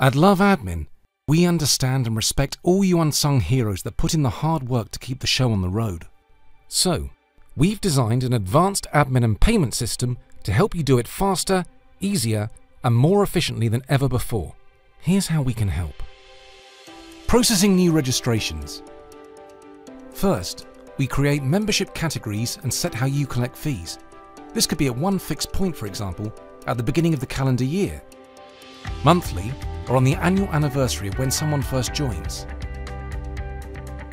At Love Admin, we understand and respect all you unsung heroes that put in the hard work to keep the show on the road. So, we've designed an advanced admin and payment system to help you do it faster, easier, and more efficiently than ever before. Here's how we can help. Processing new registrations. First, we create membership categories and set how you collect fees. This could be at one fixed point, for example, at the beginning of the calendar year, monthly, or on the annual anniversary of when someone first joins.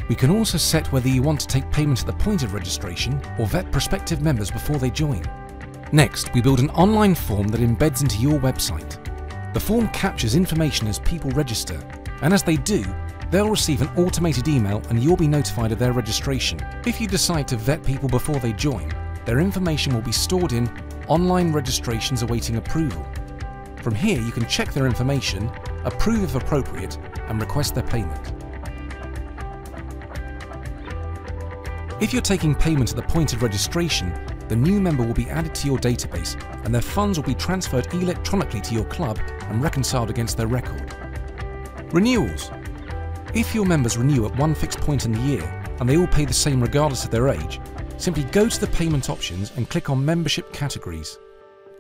We can also set whether you want to take payment at the point of registration or vet prospective members before they join. Next, we build an online form that embeds into your website. The form captures information as people register, and as they do, they'll receive an automated email and you'll be notified of their registration. If you decide to vet people before they join, their information will be stored in online registrations awaiting approval. From here, you can check their information, approve if appropriate, and request their payment. If you're taking payment at the point of registration, the new member will be added to your database and their funds will be transferred electronically to your club and reconciled against their record. Renewals. If your members renew at one fixed point in the year and they all pay the same regardless of their age, simply go to the payment options and click on membership categories.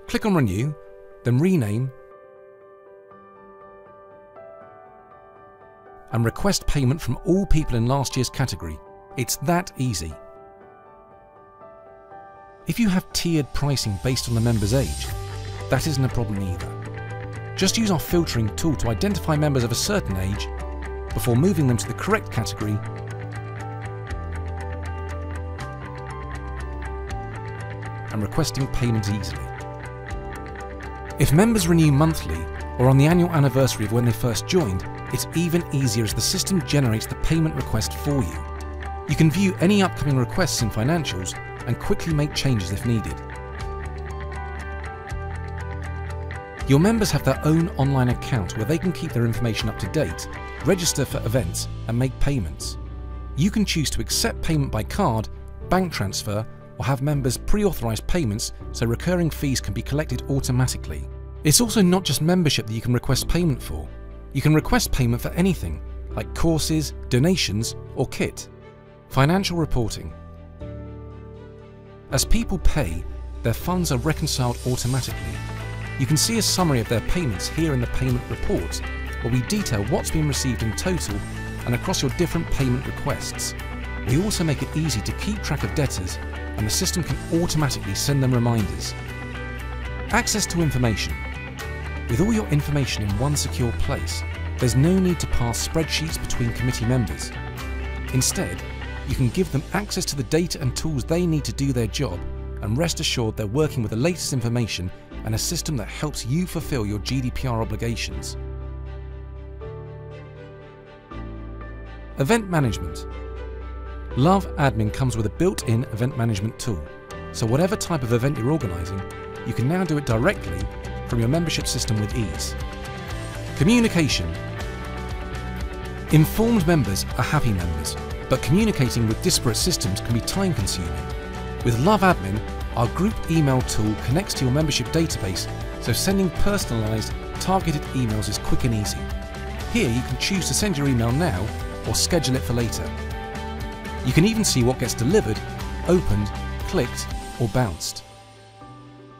Click on renew, then rename and request payment from all people in last year's category. It's that easy. If you have tiered pricing based on the member's age, that isn't a problem either. Just use our filtering tool to identify members of a certain age before moving them to the correct category and requesting payment easily. If members renew monthly or on the annual anniversary of when they first joined, it's even easier as the system generates the payment request for you. You can view any upcoming requests in financials and quickly make changes if needed. Your members have their own online account where they can keep their information up to date, register for events, and make payments. You can choose to accept payment by card, bank transfer, or have members pre-authorise payments so recurring fees can be collected automatically. It's also not just membership that you can request payment for. You can request payment for anything, like courses, donations, or kit. Financial reporting. As people pay, their funds are reconciled automatically. You can see a summary of their payments here in the payment report, where we detail what's been received in total and across your different payment requests. We also make it easy to keep track of debtors and the system can automatically send them reminders. Access to information. With all your information in one secure place, there's no need to pass spreadsheets between committee members. Instead, you can give them access to the data and tools they need to do their job and rest assured they're working with the latest information and a system that helps you fulfill your GDPR obligations. Event Management Love Admin comes with a built-in event management tool, so whatever type of event you're organising, you can now do it directly from your membership system with ease. Communication Informed members are happy members, but communicating with disparate systems can be time consuming. With Love Admin, our group email tool connects to your membership database, so sending personalised, targeted emails is quick and easy. Here you can choose to send your email now or schedule it for later. You can even see what gets delivered, opened, clicked or bounced.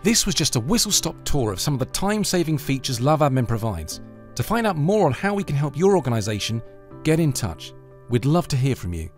This was just a whistle-stop tour of some of the time-saving features Love Admin provides. To find out more on how we can help your organisation, get in touch. We'd love to hear from you.